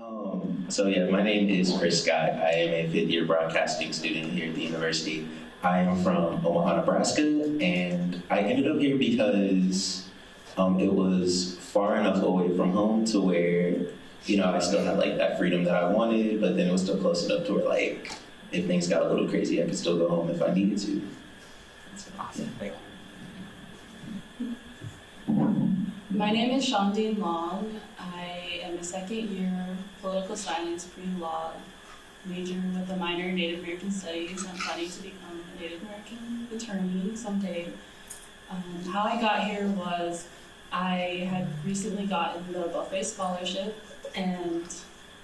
Um, so yeah, my name is Chris Scott. I am a fifth year broadcasting student here at the university. I am from Omaha, Nebraska, and I ended up here because um, it was far enough away from home to where you know I still had like that freedom that I wanted, but then it was still close enough to where like if things got a little crazy, I could still go home if I needed to. That's awesome. Yeah. My name is Shondine Long. I am a second year political science pre-law major with a minor in Native American Studies. I'm planning to become a Native American attorney someday. Um, how I got here was I had recently gotten the Buffett scholarship, and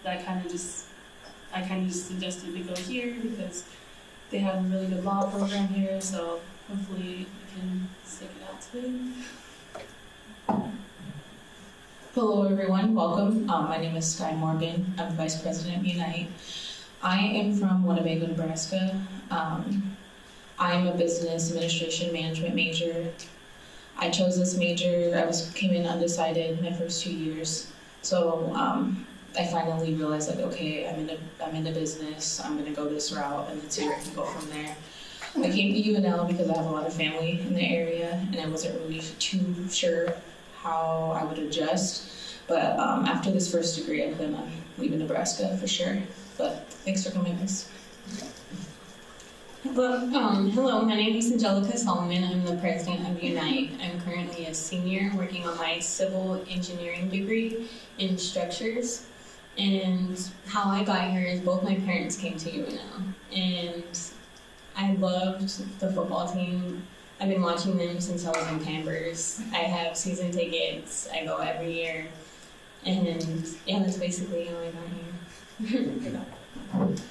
that kind of just I kind of just suggested to go here because they have a really good law program here. So hopefully we can stick it out to it. Hello, everyone. Welcome. Um, my name is Sky Morgan. I'm Vice President of Unite. I am from Winnebago, Nebraska. Um, I'm a business administration management major. I chose this major. I was came in undecided my first two years. So um, I finally realized like, okay, I'm in a, I'm into business. I'm gonna go this route, and then see where I can go from there. I came to UNL because I have a lot of family in the area, and I wasn't really too sure how I would adjust. But um, after this first degree, I plan on leaving Nebraska for sure. But thanks for coming, guys. Hello, um, hello, my name is Angelica Solomon. I'm the president of Unite. I'm currently a senior working on my civil engineering degree in structures. And how I got here is both my parents came to UNL. And I loved the football team. I've been watching them since I was in Pampers. I have season tickets. I go every year. And yeah, that's basically how I got here.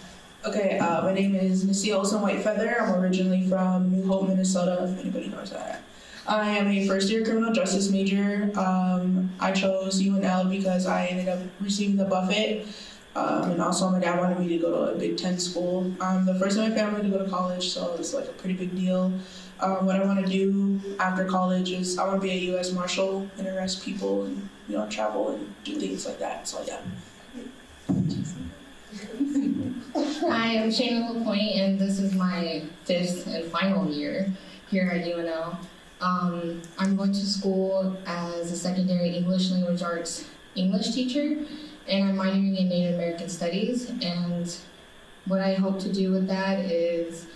Okay, uh, my name is Missy Olson Whitefeather. I'm originally from New Hope, Minnesota, if anybody knows that. I am a first year criminal justice major. Um, I chose UNL because I ended up receiving the Buffett. Um, and also, my dad wanted me to go to a Big Ten school. I'm the first in my family to go to college, so it's like a pretty big deal. Um, what I want to do after college is I want to be a U.S. Marshal and arrest people and you know travel and do things like that. So yeah. Hi, I'm Shayna LaPointe, and this is my fifth and final year here at UNL. Um, I'm going to school as a secondary English language arts English teacher, and I'm minoring in Native American Studies. And what I hope to do with that is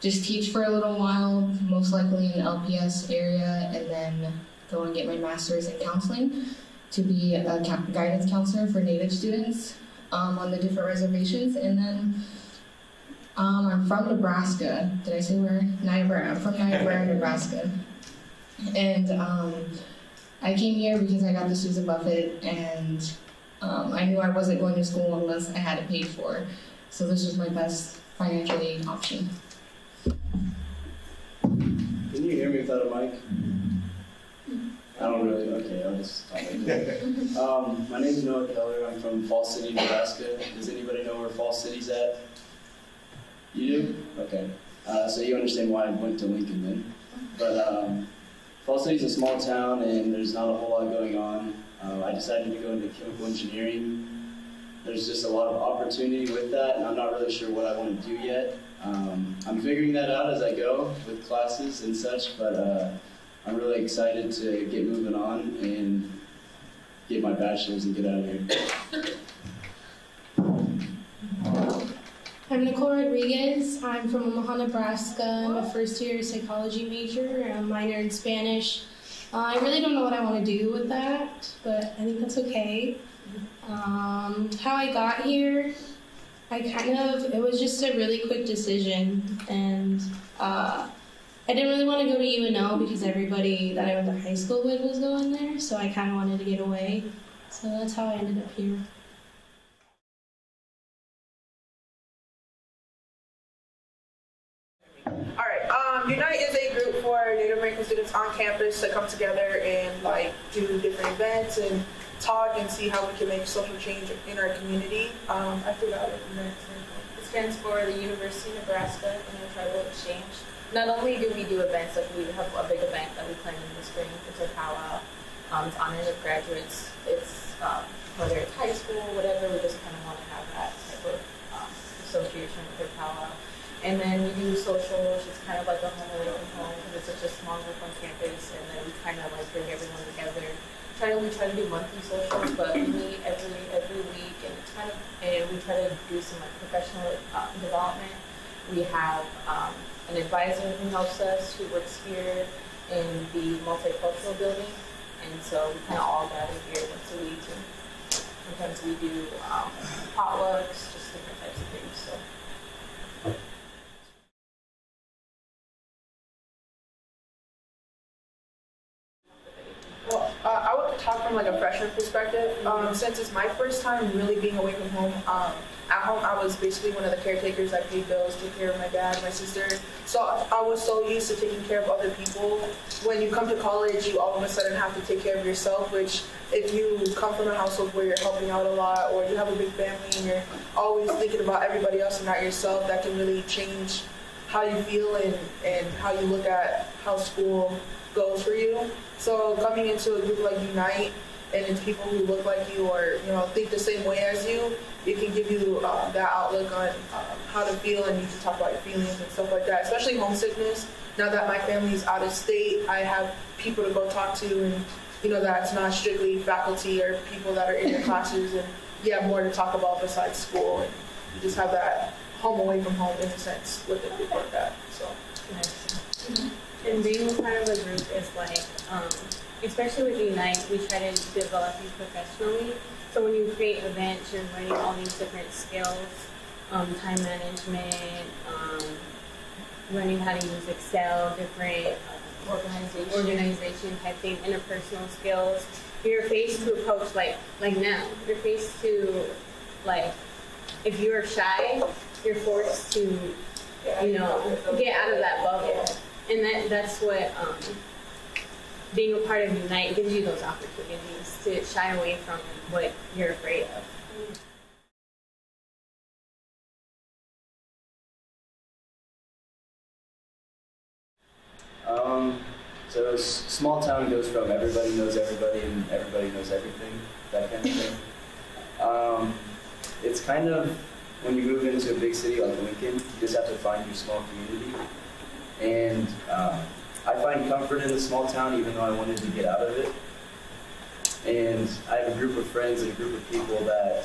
just teach for a little while, most likely in the LPS area, and then go and get my master's in counseling to be a guidance counselor for Native students um, on the different reservations. And then um, I'm from Nebraska. Did I say where? Niobrara. I'm from Niobrara, Nebraska. And um, I came here because I got the Susan Buffett, and um, I knew I wasn't going to school unless I had it paid for. So this was my best financial aid option. Can you hear me without a mic? I don't really. Okay, I'll just talk like um, my name is Noah Keller. I'm from Falls City, Nebraska. Does anybody know where Falls City's at? You do? Okay. Uh, so you understand why I went to Lincoln then. But um, Falls City's a small town, and there's not a whole lot going on. Uh, I decided to go into chemical engineering. There's just a lot of opportunity with that, and I'm not really sure what I want to do yet. Um, I'm figuring that out as I go with classes and such, but. Uh, I'm really excited to get moving on and get my bachelor's and get out of here. I'm Nicole Rodriguez. I'm from Omaha, Nebraska. I'm a first year psychology major. A minor in Spanish. Uh, I really don't know what I want to do with that, but I think that's okay. Um, how I got here, I kind of, it was just a really quick decision. And uh, I didn't really want to go to UNL because everybody that I went to high school with was going there, so I kind of wanted to get away. So that's how I ended up here. Students on campus to come together and like do different events and talk and see how we can make social change in our community. Um, I forgot what Unite It stands for the University of Nebraska Intertribal Exchange. Not only do we do events, like we have a big event that we plan in the spring, it's our powwow. um, to honor the graduates. It's um, whether it's high school, whatever. We just kind of want to have that type of um, association with their powwow. And then we do social, which is kind of like a home away from it's such a small group on campus. And then we kind of like bring everyone together. Try to we try to do monthly socials, but we meet every every week, and kind of and we try to do some like professional uh, development. We have um, an advisor who helps us, who works here in the multicultural building, and so we kind of all gather here once a week. And sometimes we do um, potlucks, just different types of things. So. Well, uh, I would talk from like a freshman perspective. Um, since it's my first time really being away from home, um, at home I was basically one of the caretakers. I paid bills, took care of my dad, my sister. So I was so used to taking care of other people. When you come to college, you all of a sudden have to take care of yourself. Which, if you come from a household where you're helping out a lot, or you have a big family and you're always thinking about everybody else and not yourself, that can really change how you feel and, and how you look at how school goes for you. So coming into a group like Unite and it's people who look like you or you know think the same way as you, it can give you uh, that outlook on um, how to feel and you can talk about your feelings and stuff like that. Especially homesickness. Now that my family's out of state, I have people to go talk to and you know that's not strictly faculty or people that are in your classes and you have more to talk about besides school and you just have that home away from home in a sense with a group like that. So. And being part of a group is like, um, especially with Unite, we try to develop you professionally. So when you create events, you're learning all these different skills, um, time management, um, learning how to use Excel, different uh, organization, organization type thing, interpersonal skills. You're faced to approach like like now. You're faced to like if you're shy, you're forced to you know get out of that bubble and that that's what um, being a part of Unite gives you those opportunities to shy away from what you're afraid of. Um, so s- small town goes from everybody knows everybody and everybody knows everything, that kind of thing. Um, it's kind of when you move into a big city like Lincoln, you just have to find your small community. And um, I find comfort in the small town, even though I wanted to get out of it. And I have a group of friends and a group of people that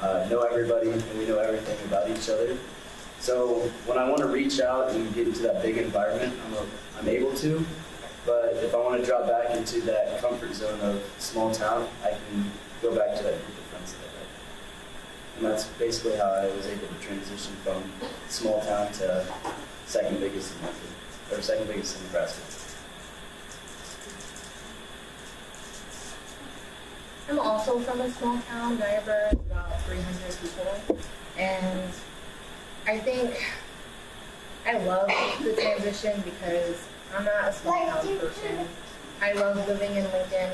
uh, know everybody, and we know everything about each other. So when I want to reach out and get into that big environment, I'm, a, I'm able to. But if I want to drop back into that comfort zone of small town, I can go back to that group of friends that I. And that's basically how I was able to transition from small town to second biggest in Lincoln, or second biggest in Nebraska. I'm also from a small town, Niobrara, about 300 people, and I think I love the transition because I'm not a small town person. I love living in Lincoln.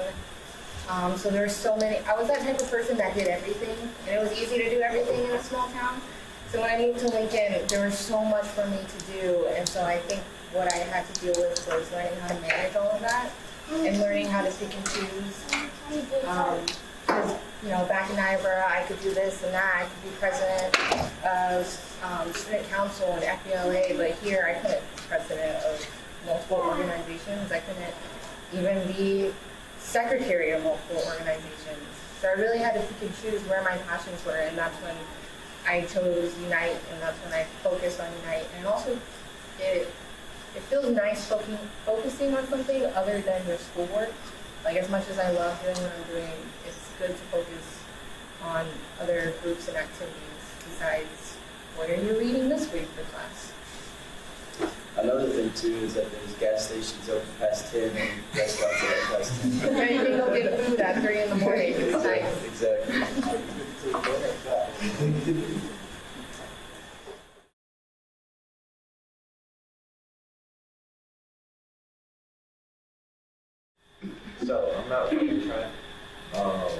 Um, so there's so many. I was that type of person that did everything, and it was easy to do everything in a small town. So I moved to Lincoln, there was so much for me to do, and so I think what I had to deal with was learning how to manage all of that and learning how to pick and choose. Because, you know, back in Niobrara, I could do this and that. I could be president of um, student council and FBLA, but here I couldn't be president of multiple organizations. I couldn't even be secretary of multiple organizations. So I really had to pick and choose where my passions were, and that's when I chose Unite, and that's when I focused on Unite. And also, it it feels nice focusing, focusing on something other than your schoolwork. Like as much as I love doing what I'm doing, it's good to focus on other groups and activities besides what are you reading this week for class. Another thing too is that there's gas stations open past 10 and restaurants open past 10. And you can go get food at three in the morning. It's nice. Exactly. So I'm not really trying, um,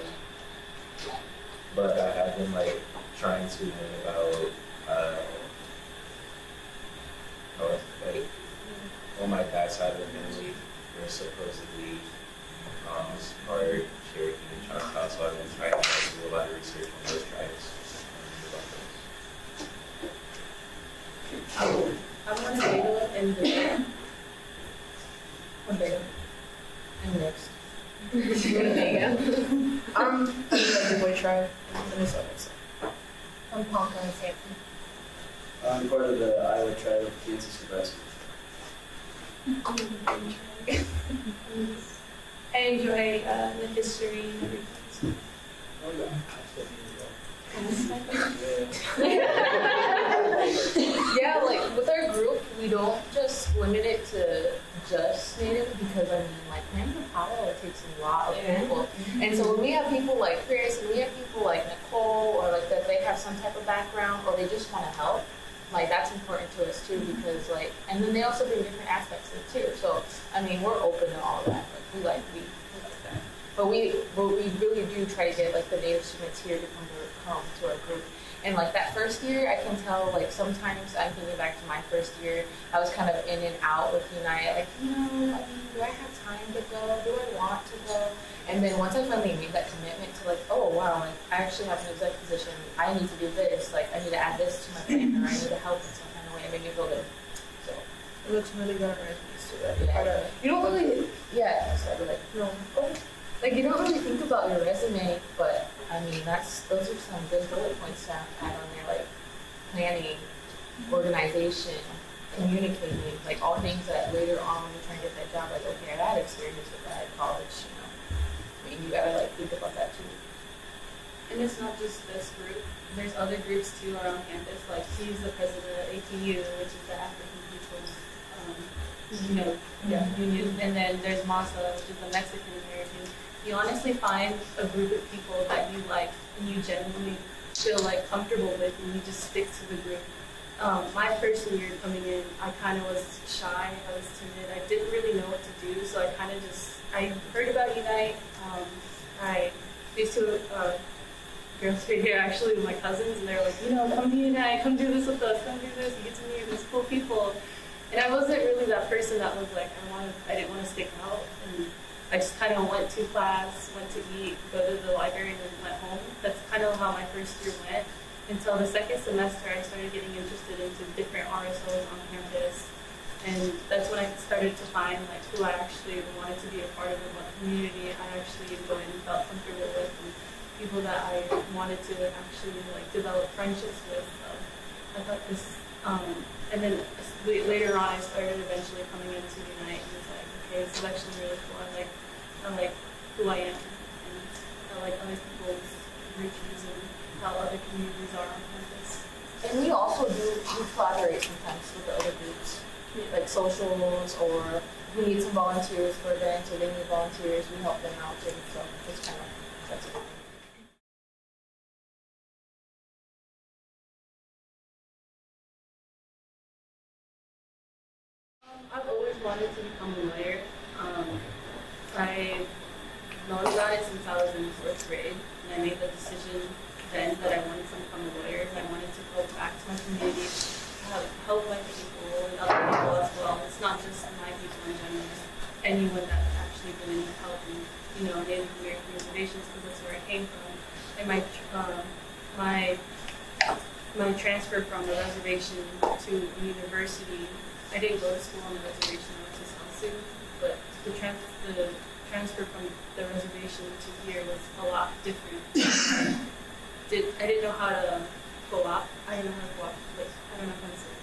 but I have been like trying to learn about My dad's side of the family, was supposedly um, are Cherokee and Choctaw, so I've been trying to do a lot of research on those tribes. Um, I want to Beta and in Or I'm next. I'm um, from the Boy tribe in Minnesota. I'm Ponca and I'm part of the Iowa tribe of Kansas, Nebraska. I enjoy uh, the history and everything. yeah, like with our group, we don't just limit it to just native because I mean, like powwow it takes a lot of people, and so when we have people like Chris and we have people like Nicole or like that they have some type of background or they just want to help, like that's important to us too because like and then they also bring different aspects of it too. So I mean, we're open to all that. Like we like we, we like that, but we but we really do try to get like the native students here to come to come to our group. And like that first year, I can tell like sometimes I'm thinking back to my first year, I was kind of in and out with Unite. Like, you know, I mean, do I have time to go? Do I want to go? And then once I finally made that commitment to like, oh wow, like I actually have an exec position. I need to do this. Like I need to add this to my plan, or I need to help in some kind of way. It made me feel good. So It looks really good on resumes too. Yeah. you don't really, yeah. So I'd be like, no, like you don't really think about your resume, but I mean that's those are some good bullet points to add on there, like planning, organization, communicating, like all things that later on when you're trying to get that job, like okay, I had experience with that at college, you know. I mean, you gotta like think about that too. And it's not just this group. There's other groups too around campus. Like he's the president of APU, which is the African People's, um, you know, Yeah. union. And then there's MASA, which is the Mexican American. You honestly find a group of people that you like and you genuinely feel like comfortable with, and you just stick to the group. Um, my first year coming in, I kind of was shy. I was timid. I didn't really know what to do, so I kind of just I heard about Unite. Um, I used to uh, girls right here actually with my cousins, and they're like, you know, come to Unite, come do this with us, come do this. You get to meet these cool people. And I wasn't really that person that was like, I wanted, I didn't want to stick out, and I just kind of went to class, went to eat, go to the library, and then went home. That's kind of how my first year went. Until the second semester, I started getting interested into different RSOs on campus, and that's when I started to find like who I actually wanted to be a part of and what community I actually enjoyed and felt comfortable with, and people that I wanted to actually like develop friendships with. So I thought this, um, and then later on, I started eventually coming into Unite, and it's like, okay, this is actually really cool. I like, I like who I am, and I like other people's routines and how other communities are on campus. And we also do we collaborate sometimes with the other groups, like socials or we need some volunteers for events or they need volunteers, we help them out too. So it's kind of that's it. Um, I've always wanted to become a lawyer. I've known about it since I was in fourth grade, and I made the decision then that I wanted to become a lawyer. I wanted to go back to my community, help, help my people and other people as well. It's not just my people in general, it's anyone that's actually been helping, you know, Native American reservations because that's where I came from. And my, um, my my transfer from the reservation to university, I didn't go to school on the reservation, I went to Salsu, but the trans the transfer from the reservation to here was a lot different. Did I didn't know how to go up. I didn't know how to. Like, I don't know how to say. it.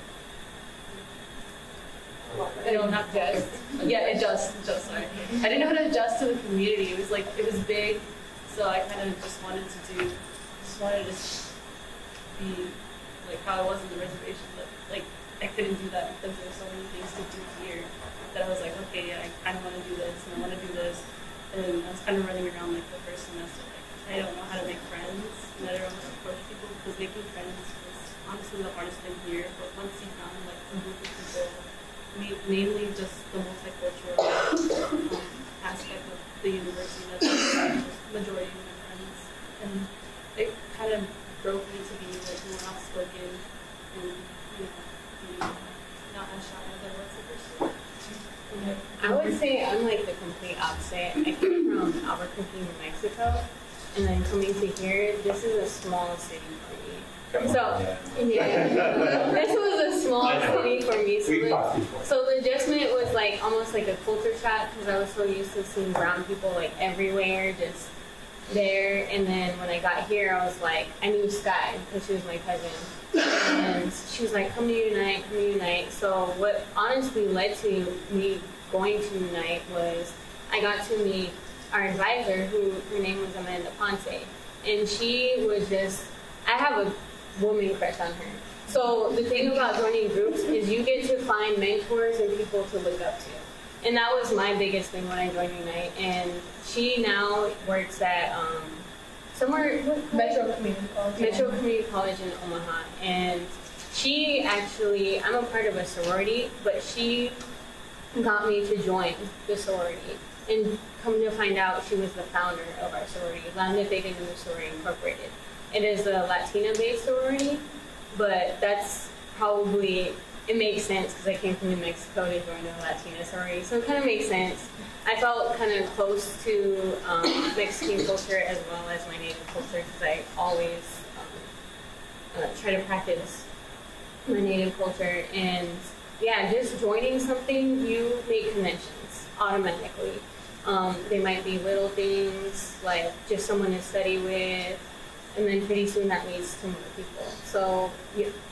I don't just. Yeah, adjust, adjust. Sorry, I didn't know how to adjust to the community. It was like it was big, so I kind of just wanted to do, just wanted to be like how I was in the reservation, but like I couldn't do that because there's so many things to do here that I was like, okay, yeah, I kind of want to do this and I want to do this, and I was kind of running around like the first semester, like I don't know how to make friends, how to approach people because making friends was honestly the hardest thing here. But once you found like a group of people, mainly just the multicultural um, aspect of the university, that's the majority of my friends, and it kind of broke me to be like more outspoken and you know, be not as shy as I was the first year. I would say I'm like the complete opposite. I came from Albuquerque, New Mexico, and then coming to here, this is a small city for me. So, yeah, this was a small city for me. So the, so the adjustment was like almost like a culture shock because I was so used to seeing brown people like everywhere, just there. And then when I got here, I was like, I knew Sky because she was my cousin. And she was like, come to Unite, come to Unite. So what honestly led to me going to Unite was I got to meet our advisor, who her name was Amanda Ponce. And she was just, I have a woman crush on her. So the thing about joining groups is you get to find mentors and people to look up to. And that was my biggest thing when I joined Unite. And she now works at um, somewhere Metro Community College. Metro Community College in Omaha, and she actually I'm a part of a sorority, but she got me to join the sorority. And come to find out, she was the founder of our sorority, La Vega Nu Sorority Incorporated. It is a Latina-based sorority, but that's probably it makes sense because I came from New Mexico to join a Latina sorority, so it kind of makes sense. I felt kind of close to um, Mexican culture as well as my native culture because I always um, uh, try to practice my native culture. And yeah, just joining something, you make connections automatically. Um, they might be little things like just someone to study with, and then pretty soon that leads to more people. So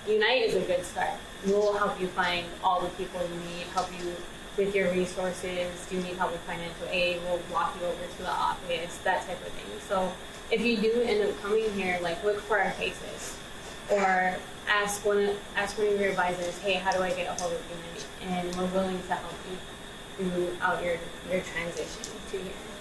Unite is a good start. We'll help you find all the people you need, help you with your resources. Do you need help with financial aid? We'll walk you over to the office, that type of thing. So if you do end up coming here, like look for our faces, or ask one ask one of your advisors, hey, how do I get a hold of Unite? And we're willing to help you throughout your your transition to here.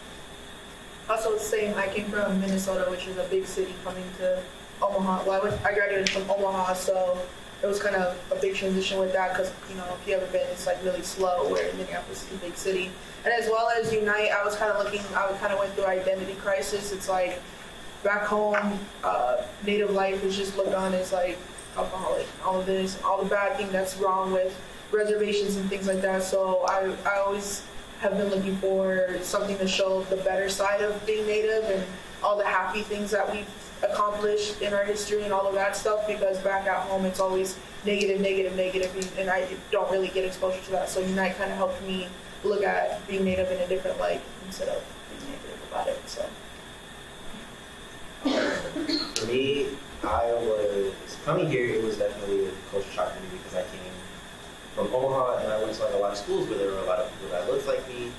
Also, the same. I came from Minnesota, which is a big city, coming to Omaha. Well, I, went, I graduated from Omaha, so it was kind of a big transition with that because you know if you ever been, it's like really slow. Where Minneapolis is a big city, and as well as Unite, I was kind of looking. I kind of went through identity crisis. It's like back home, uh, native life is just looked on as like alcoholic, all of this, all the bad thing that's wrong with reservations and things like that. So I I always have been looking for something to show the better side of being native and all the happy things that we've accomplished in our history and all of that stuff because back at home it's always negative, negative, negative, and I don't really get exposure to that. So Unite kind of helped me look at being native in a different light instead of being negative about it. So. For me, I was coming here. It was definitely a culture shock for me because I came from Omaha and I went to like a lot of schools where there were a lot of people that looked like me.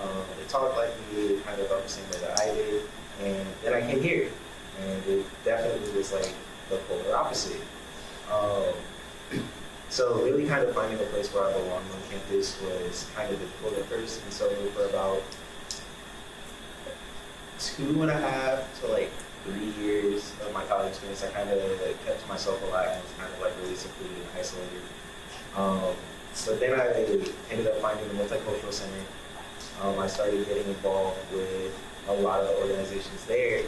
Um, they talked like me. They kind of felt the same way that I did. And then I came here, and it definitely was like the polar opposite. Um, so really kind of finding a place where I belong on campus was kind of difficult at first, and so for about two and a half to like three years of my college experience, I kind of kept to myself a lot and was kind of like really secluded and isolated. Um, but then I ended up finding the Multicultural Center. Um, I started getting involved with a lot of organizations there.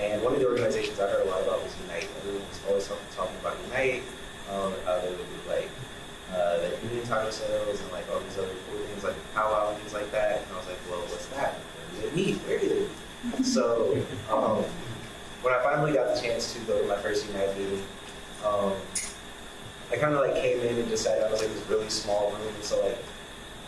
And one of the organizations I heard a lot about was Unite. Everyone was always talking about Unite, um, how they would do like uh, their union title sales and like all these other cool things like powwow and things like that. And I was like, well, what's that? What does it mean? Where it? So um, when I finally got the chance to go to my first Unite meeting, um, I kind of like came in and decided I was like this really small room, so like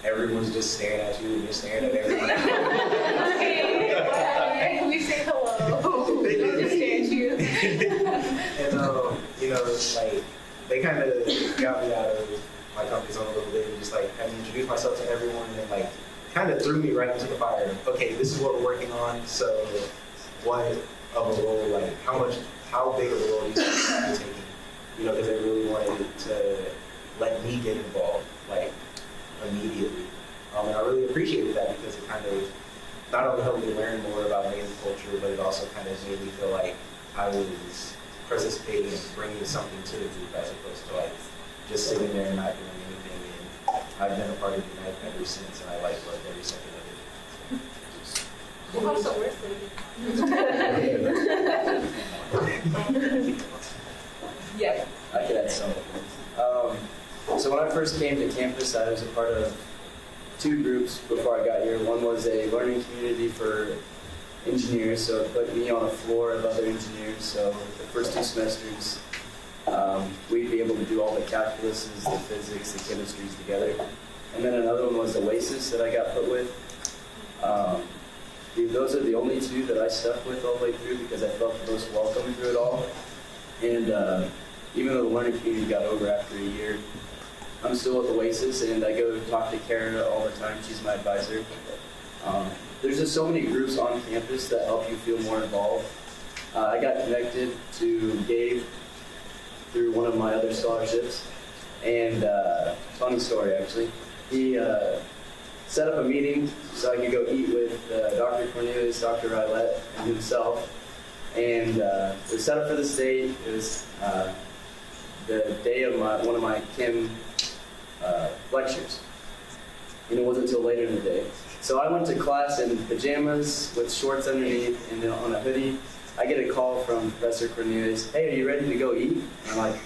everyone's just staring at you and you're staring at everyone. okay, we say hello. they just stare at you. and um, you know, like they kind of got me out of my comfort zone a little bit and just like had me introduce myself to everyone and like kind of threw me right into the fire. Okay, this is what we're working on. So, what of a role? Like, how much? How big of a role do you think? You know, because they really wanted to let me get involved. Like, immediately. Um, and I really appreciated that because it kind of not only helped me learn more about Native culture, but it also kind of made me feel like I was participating and bringing something to the group as opposed to like just sitting there and not doing anything. And I've been a part of Unite ever since, and I like what every second of it. We'll have some worse Yeah, I could add some. Um, so when I first came to campus, I was a part of two groups before I got here. One was a learning community for engineers, so it put me on a floor of other engineers. So the first two semesters, um, we'd be able to do all the calculuses, the physics, the chemistries together. And then another one was Oasis that I got put with. Um, those are the only two that I stuck with all the way through because I felt the most welcome through it all. And uh, even though the learning community got over after a year, I'm still with Oasis and I go talk to Kara all the time. She's my advisor. Um, there's just so many groups on campus that help you feel more involved. Uh, I got connected to Gabe through one of my other scholarships, and uh, funny story actually. He uh, set up a meeting so I could go eat with uh, Dr. Cornelius, Dr. Rylette, and himself. And uh, it was set up for this date. It was uh, the day of my one of my chem uh, lectures, and it wasn't until later in the day. So I went to class in pajamas with shorts underneath and then on a hoodie. I get a call from Professor Cornelius. Hey, are you ready to go eat? And I'm like,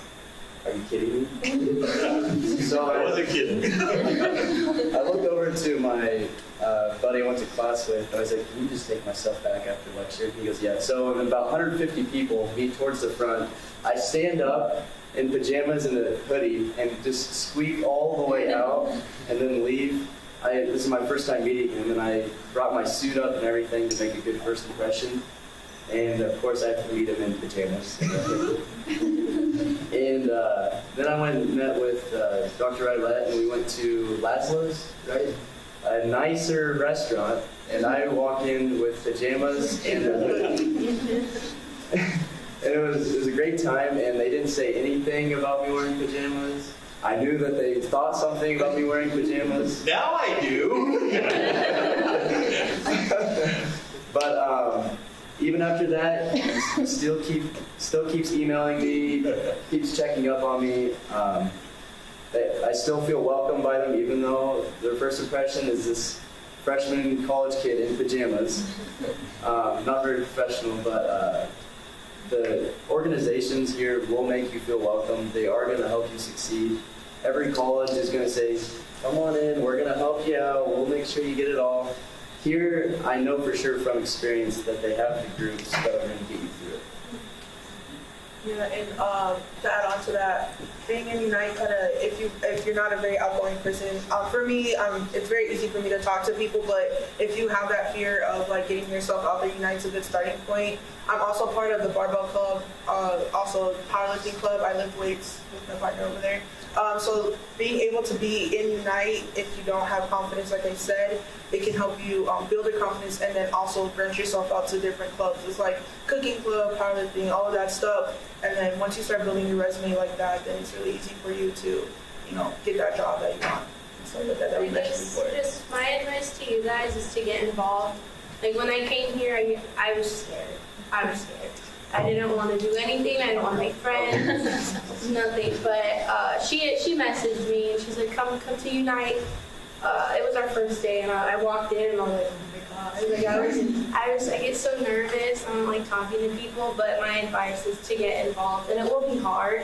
Are you kidding me? so I wasn't kidding. I looked over to my uh, buddy I went to class with. and I was like, Can you just take myself back after lecture? He goes, Yeah. So about 150 people meet towards the front, I stand up in pajamas and a hoodie and just squeak all the way out and then leave. I, this is my first time meeting him, and I brought my suit up and everything to make a good first impression. And of course, I have to meet him in pajamas. and uh, then I went and met with uh, Dr. Rylette, and we went to Lazlo's, right? A nicer restaurant, and I walk in with pajamas and a hoodie. and it was, it was a great time, and they didn't say anything about me wearing pajamas. I knew that they thought something about me wearing pajamas. Now I do. but um, even after that, he still keep still keeps emailing me, keeps checking up on me. Um, I still feel welcome by them, even though their first impression is this freshman college kid in pajamas. Um, not very professional, but uh, the organizations here will make you feel welcome. They are going to help you succeed. Every college is going to say, come on in, we're going to help you out, we'll make sure you get it all. Here, I know for sure from experience that they have the groups that are going to get you it. Yeah, and um, to add on to that, being in Unite kind of if you if you're not a very outgoing person, um, for me, um, it's very easy for me to talk to people. But if you have that fear of like getting yourself out there, Unite's a good starting point. I'm also part of the barbell club, uh, also powerlifting club. I lift weights with my partner over there. Um, so being able to be in Unite, if you don't have confidence, like I said, it can help you um, build your confidence and then also branch yourself out to different clubs. It's like cooking club, powerlifting, all of that stuff. And then once you start building your resume like that, then it's really easy for you to, you know, get that job that you want. So that, that we mentioned before. Just my advice to you guys is to get involved. Like when I came here, I, I was scared. I was scared. I didn't want to do anything. I didn't want to make friends. nothing. But uh, she she messaged me and she's like, "Come come to Unite." Uh, it was our first day, and I, I walked in and I was like, "Oh my god!" Like I was I was I get so nervous. I don't like talking to people. But my advice is to get involved, and it will be hard,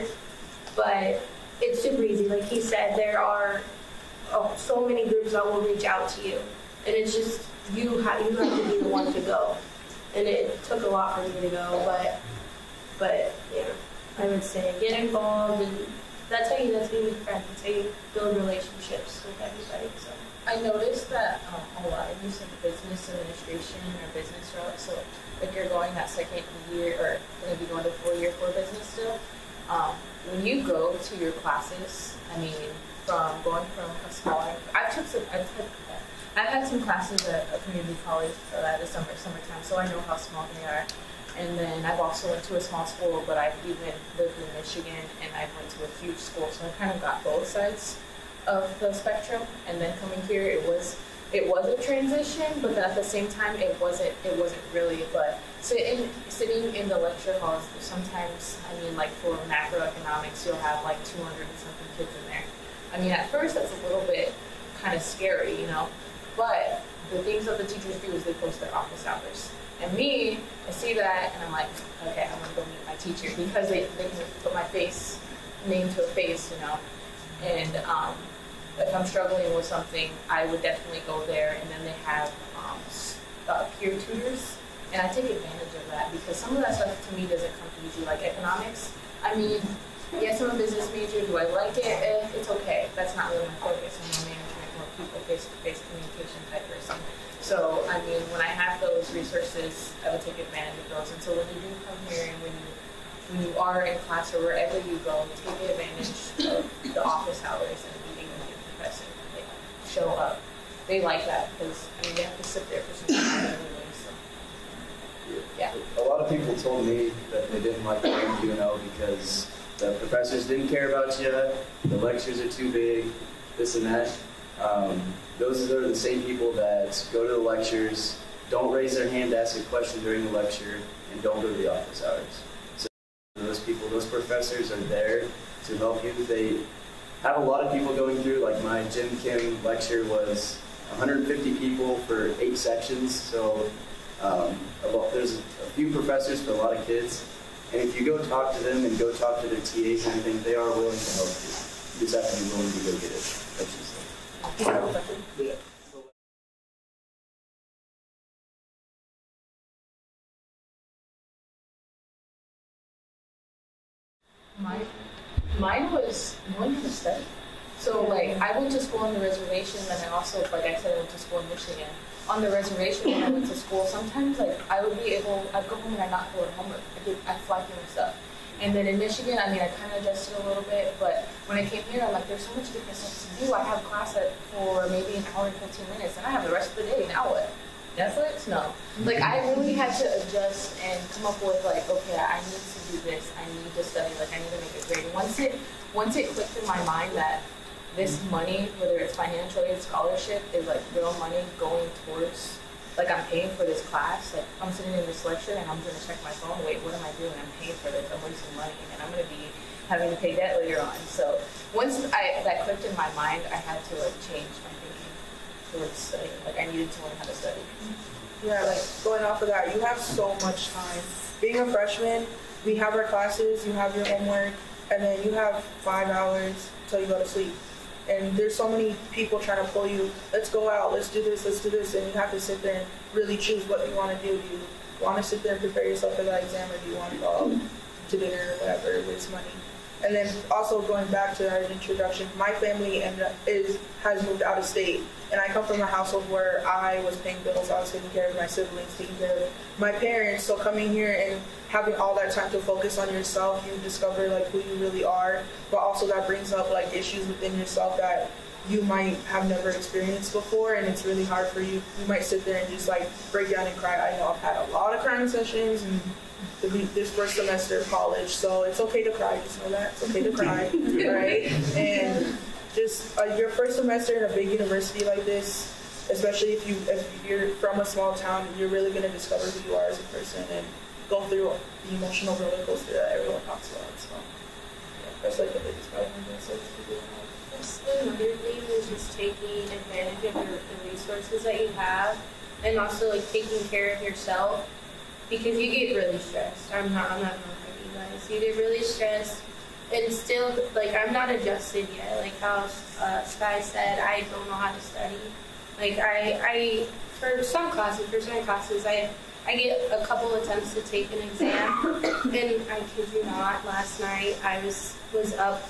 but it's super easy. Like he said, there are oh, so many groups that will reach out to you, and it's just you have you have to be the one to go and it took a lot for me to go, but but yeah, I would say get involved, and that's how you that's how you make friends. That's how you build relationships with everybody. So. I noticed that um, a lot of you said business administration or business route. So, if you're going that second year or going to be going to four year for business still, um, when you go to your classes, I mean, from going from a smaller, I took some, I took I've had some classes at a community college at the summer summertime, so I know how small they are. And then I've also went to a small school, but I've even lived in Michigan, and I went to a huge school, so I kind of got both sides of the spectrum. And then coming here, it was it was a transition, but at the same time, it wasn't it wasn't really. But sitting sitting in the lecture halls, sometimes I mean, like for macroeconomics, you'll have like 200 and something kids in there. I mean, at first that's a little bit kind of scary, you know. But the things that the teachers do is they post their office hours. And me, I see that and I'm like, okay, I'm gonna go meet my teacher because they, they can put my face, name to a face, you know. And um, if I'm struggling with something, I would definitely go there. And then they have um, uh, peer tutors And I take advantage of that because some of that stuff to me doesn't come easy, like economics. I mean, yes, I'm a business major. Do I like it? Eh, it's okay. That's not really my focus. I'm management, more people, face-to-face communication type person. So, I mean, when I have those resources, I would take advantage of those. And so when you do come here and when you when you are in class or wherever you go, take advantage of the office hours and meeting with your professor. They show up. They like that because I mean they have to sit there for some time anyway. So yeah. A lot of people told me that they didn't like going to UNO because the professors didn't care about you, the lectures are too big, this and that. Um, those are the same people that go to the lectures, don't raise their hand to ask a question during the lecture, and don't go to the office hours. So those people, those professors are there to help you. They have a lot of people going through, like my gen chem lecture was 150 people for eight sections, so um, about, there's a, few professors for a lot of kids. And if you go talk to them and go talk to their TAs and everything, they are willing to help you. You just have to be willing to go get it. Mine, mine was to study. So like I went to school on the reservation, and I also, like I said, I went to school in Michigan. On the reservation when I went to school, sometimes like I would be able, I'd go home and I'd not do homework. I did, I'd fly through my stuff. And then in Michigan, I mean, I kind of adjusted a little bit, but when I came here, I'm like, there's so much different stuff to do. I have class at, for maybe an hour and 15 minutes, and I have the rest of the day. Now what? Netflix? No. Like, I really had to adjust and come up with, like, okay, I need to do this. I need to study. Like, I need to make a grade. Once it, once it clicked in my mind that this money, whether it's financial aid, scholarship, is like real money going towards like I'm paying for this class. Like I'm sitting in this lecture and I'm gonna check my phone. Wait, what am I doing? I'm paying for this. I'm wasting money, and I'm gonna be having to pay debt later on. So once I that clicked in my mind, I had to like change my thinking towards studying. Like I needed to learn how to study. Yeah, like going off of that, you have so much time. Being a freshman, we have our classes, you have your homework, and then you have five hours till you go to sleep. And there's so many people trying to pull you, let's go out, let's do this, let's do this, and you have to sit there and really choose what you want to do. Do you want to sit there and prepare yourself for that exam, or do you want to go out to dinner or whatever, waste money? And then also going back to our introduction, my family and is has moved out of state, and I come from a household where I was paying bills, I was taking care of my siblings, taking care of my parents. So coming here and having all that time to focus on yourself, you discover like who you really are, but also that brings up like issues within yourself that you might have never experienced before, and it's really hard for you. You might sit there and just like break down and cry. I know I've had a lot of crying sessions and this first semester of college, so it's okay to cry. Just know that it's okay to cry, right? And just uh, your first semester in a big university like this, especially if you if you're from a small town, you're really gonna discover who you are as a person and go through the emotional roller coaster that everyone talks about. So yeah, that's like the biggest problem. Thing is just taking advantage of your, the resources that you have, and also like taking care of yourself because you get really stressed. I'm not. I'm not lie you guys. You get really stressed, and still, like I'm not adjusted yet. Like how uh, Sky said, I don't know how to study. Like I, I for some classes, for some classes, I. I get a couple attempts to take an exam, and I kid you not, last night I was was up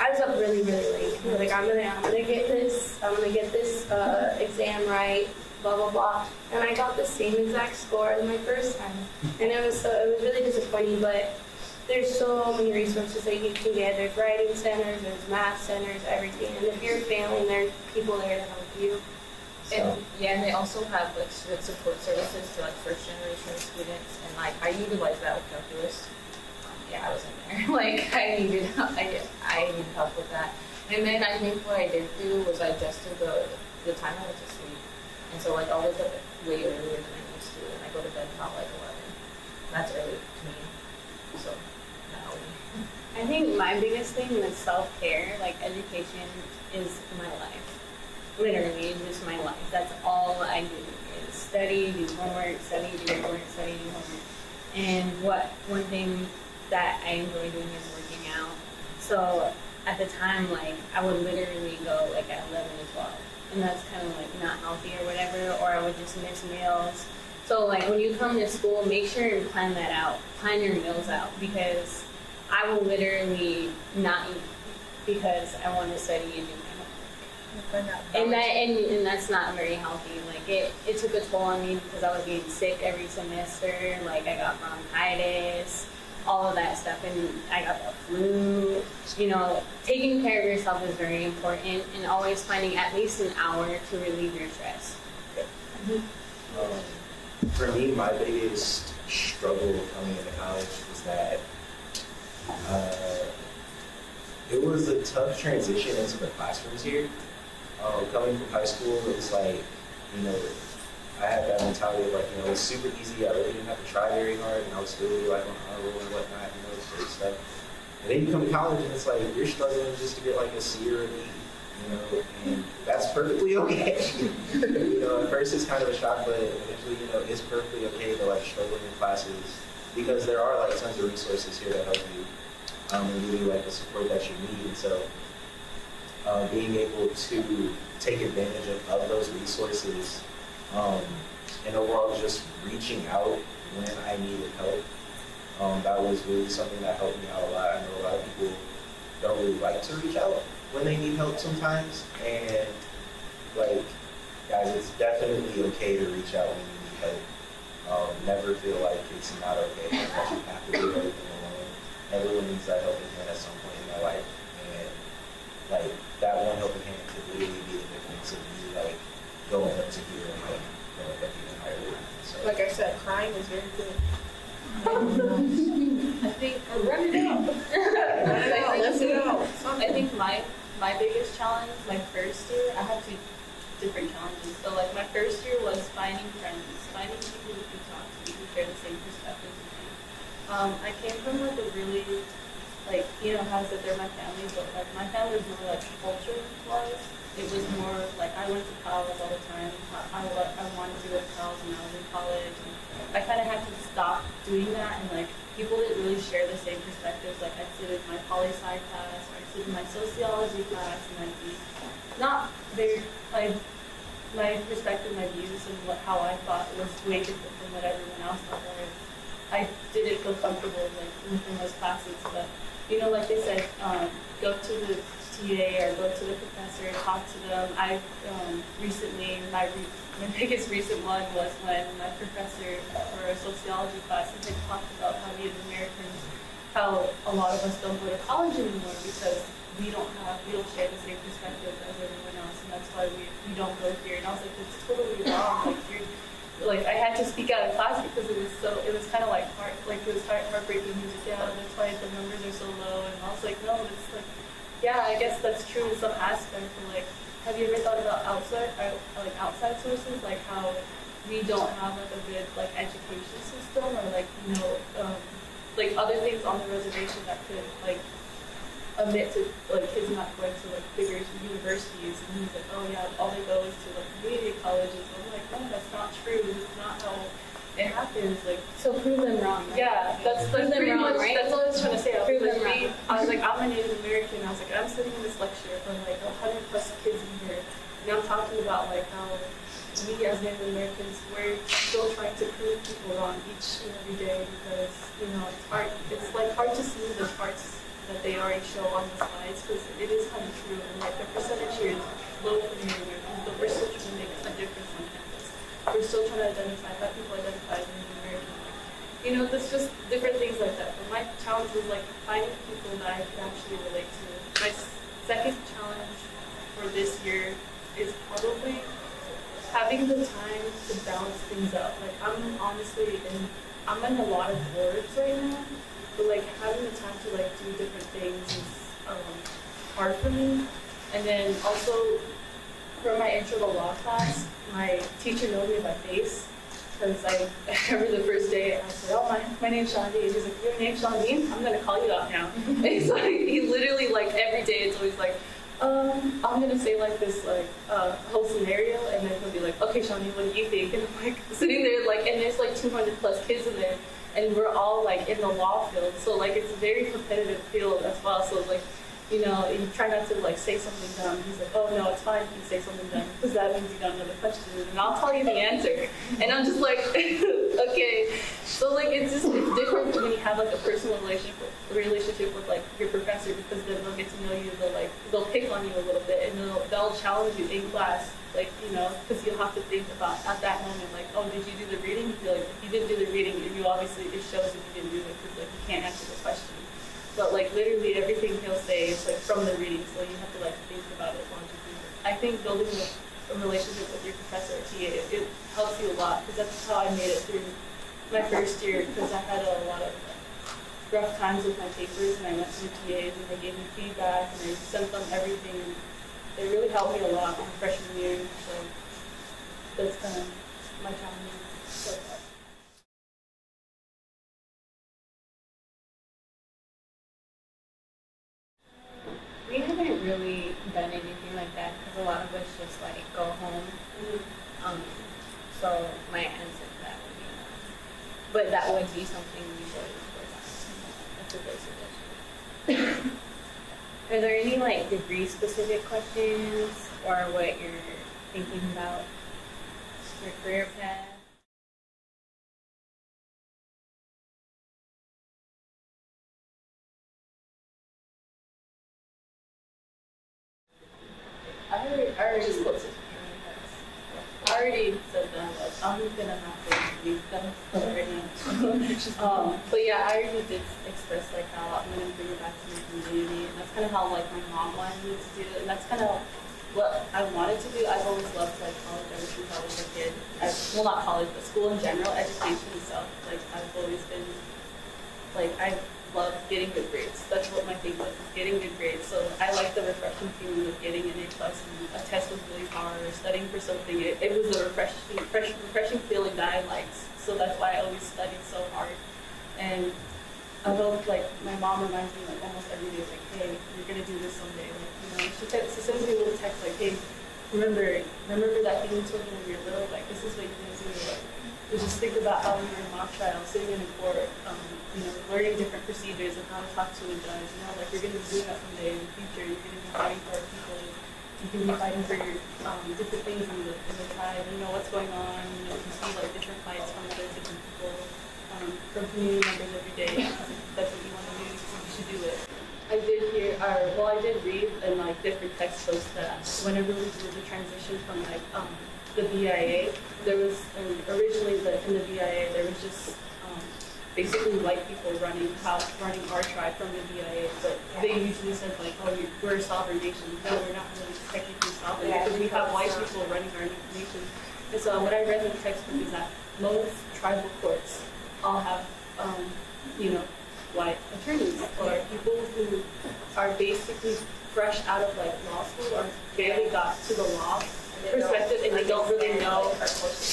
I was up really, really late. I like, I'm gonna, I'm gonna get this, I'm gonna get this uh, exam right blah blah blah. And I got the same exact score as my first time, and it was so it was really disappointing. But there's so many resources that you can get. There's writing centers, there's math centers, everything. And if you're failing, there's people there to help you. And yeah, and they also have like student support services to like first generation students, and like I utilize that with calculus. Um, yeah, I was in there. like I needed, I I needed help with that. And then I think what I did do was I adjusted the the time I went to sleep. And so like I'll wake up way earlier than I used to, and I go to bed about like 11. That's early to me. So, not I think my biggest thing with self-care, like education, is my life. Literally, just my life. That's all I do is study, do homework, study, do homework, study, do homework. And what one thing that I enjoy doing is working out. So at the time, like I would literally go like at 11 to 12 and that's kind of like not healthy or whatever, or I would just miss meals. So like when you come to school, make sure and plan that out. Plan your meals out because I will literally not eat because I want to study and do. And that and, and that's not very healthy. Like it, it took a toll on me because I was getting sick every semester. Like I got bronchitis, all of that stuff, and I got the flu. You know, taking care of yourself is very important, and always finding at least an hour to relieve your stress. Um, for me, my biggest struggle coming into college was that uh, it was a tough transition into the classrooms here. Um, coming from high school, it was like, you know, I had that mentality of like, you know, it's super easy. I really didn't have to try very hard, and I was really like on honor roll and whatnot, you know, this great stuff. And then you come to college, and it's like you're struggling just to get like a C or a B, you know, and that's perfectly okay. you know, at first it's kind of a shock, but eventually, you know, it's perfectly okay to like struggle in classes because there are like tons of resources here that help you um, and really like the support that you need. And so, uh, being able to take advantage of, of those resources um, and overall just reaching out when I needed help. Um, that was really something that helped me out a lot. I know a lot of people don't really like to reach out when they need help sometimes, and like guys, it's definitely okay to reach out when you need help. Um, never feel like it's not okay you have to do everything alone. Everyone needs that helping hand at some point in their life, like that one helping hand could really be the difference of you like going up to here and like going up even higher. So, Like I said, crying is very good. I think run it out. Let's go. I think my my biggest challenge, my first year, I had two different challenges. So like my first year was finding friends, finding people who could talk to me who share the same perspectives as me. Um, I came from like a really like you know how I said they're my family, but like my family was more like culture wise. It was more like I went to college all the time. I, I, I wanted to go to college when I was in college. And I kind of had to stop doing that and like people didn't really share the same perspectives. Like I'd sit in my poli sci class or I'd sit in my sociology class and I'd be not very like my perspective, my views, and what how I thought was way different from what everyone else thought. I didn't feel comfortable like within those classes, but you know, like they said, um, go to the TA or go to the professor talk to them. I um, recently my re- my biggest recent one was when my professor for a sociology class had talked about how Native Americans, how a lot of us don't go to college anymore because we don't have we don't share the same perspective as everyone else, and that's why we, we don't go here. And I was like, that's totally wrong. Like you're like I had to speak out of class because it was so it was kind of like like it was heart heartbreaking. He was yeah, that's why the numbers are so low, and I was like, no, it's like yeah, I guess that's true in some aspect. But like, have you ever thought about outside uh, like outside sources, like how we don't have like a good like education system, or like you know um, like other things on the reservation that could like admit to like kids not going to like bigger universities and he's like, oh yeah, all they go is to like community colleges. I'm like, no, that's not true. This is not how it happens. Like, So prove them wrong. right? yeah, that's Prove that's them wrong, much right? that's all I was trying to say. I was, Prove like, them we- wrong. I was like, I'm a Native American. I was like, I'm sitting in this lecture from like a hundred plus kids in here, and I'm talking about like how we as Native Americans we're still trying to prove people wrong each and every day because you know it's hard. It's like hard to see the parts that they already show on the slides because it is kind of true and like the percentage here is low for Native Americans, but we're still trying to make a difference on campus. We're still trying to identify black people identify as Native American. You know, there's just different things like that. But my challenge was like finding people that I could actually relate to. My second challenge for this year is probably having the time to balance things out. Like I'm honestly in, I'm in a lot of boards right now, but like having the time to like do different things is um, hard for me. And then also for my intro to law class, my teacher knows me by face because I, remember the first day I said, "Oh, my, my name's Shandi." And he's like, "Your name's Shandi? I'm gonna call you out now." he's like, he literally like every day it's always like, um, I'm gonna say like this like uh, whole scenario, and then he'll be like, "Okay, Shandi, what do you think?" And I'm like sitting there like, and there's like 200 plus kids in there, and we're all like in the law field, so like it's a very competitive field as well. So like you know, you try not to like say something dumb. He's like, oh no, it's fine if you say something dumb because that means you don't know the question, and I'll tell you the answer. And I'm just like, okay. So like it's just it's different when you have like a personal relationship relationship with like your professor because then they'll get to know you. They'll like they'll pick on you a little bit and they'll they'll challenge you in class. Like you know, because you'll have to think about at that moment, like, oh, did you do the reading? You feel like if you didn't do the reading, you obviously it shows if you didn't do it because like you can't answer the question. But like literally everything he'll say is like from the reading, so you have to like think about it logically. I think building a, relationship with your professor or TA it, it helps you a lot because that's how I made it through my first year because I had a lot of rough times with my papers and I went to the TAs and they gave me feedback and I sent them everything. And it really helped me a lot my freshman year. So that's kind of my challenge so far. We haven't really done anything like that because a lot of us just like go home. Um, so my answer to that would be no. But that would be something we should work on. That's a good suggestion. Are there any like degree specific questions or what you're thinking about your career path? I already, I already I already said that, I'm gonna have to leave them already. um, but yeah, I already did express like how I'm gonna bring it back to my community, and that's kind of how like my mom wanted me to do it, and that's kind of what I wanted to do. I've always loved like college ever since I was a kid. I, well, not college, but school in general, education itself. Like I've always been like I love getting good grades. That's what my thing was, getting good grades. So I like the refreshing feeling of getting an A plus and a test was really hard or studying for something. It, it was a refreshing, refreshing, refreshing feeling that I liked. So that's why I always studied so hard. And I hope like my mom reminds me like almost every day, like, hey, you're gonna do this someday. Like, you know, she, te- she sends me a little text like, hey, remember, remember that thing you told me when you were little? Like, this is what you're gonna do. Like, you just think about how we were in mock trial, sitting in a court, um, you know, learning different procedures and how to talk to a judge. You know, like you're going to be doing that someday in the future. You're going to be fighting for people. You can be fighting for your um, different things in the, in the tribe. You know what's going on. You know, you see like different fights from other different people, um, from community members every day. If that's what you want to do. You should do it. I did hear, or well, I did read in like different textbooks that whenever we did the transition from like um, the BIA, there was um, originally the, in the BIA there was just um, basically white people running how running our tribe from the BIA, but they usually said like, oh, we're a sovereign nation. No, we're not really technically sovereign Yeah, because we have white uh, people running our nation. And so what I read in the textbook is that most tribal courts all have, um, you know, white attorneys or people who are basically fresh out of like law school or barely got to the law perspective and they don't really know.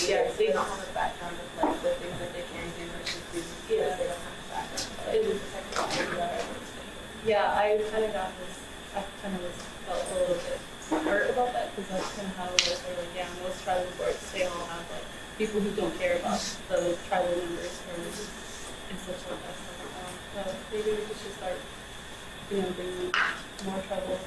Yeah, Yeah, they don't have a background of like the things that they can do versus the Yeah. they don't have a background. But And- it's technically what I would say. Yeah, I kind of got this. I kind of was felt a little bit hurt about that because that's kind of how it was. Like, yeah, most tribal courts they all have like people who don't care about the tribal members or and such like that. Maybe we should start, you know, bringing more trouble.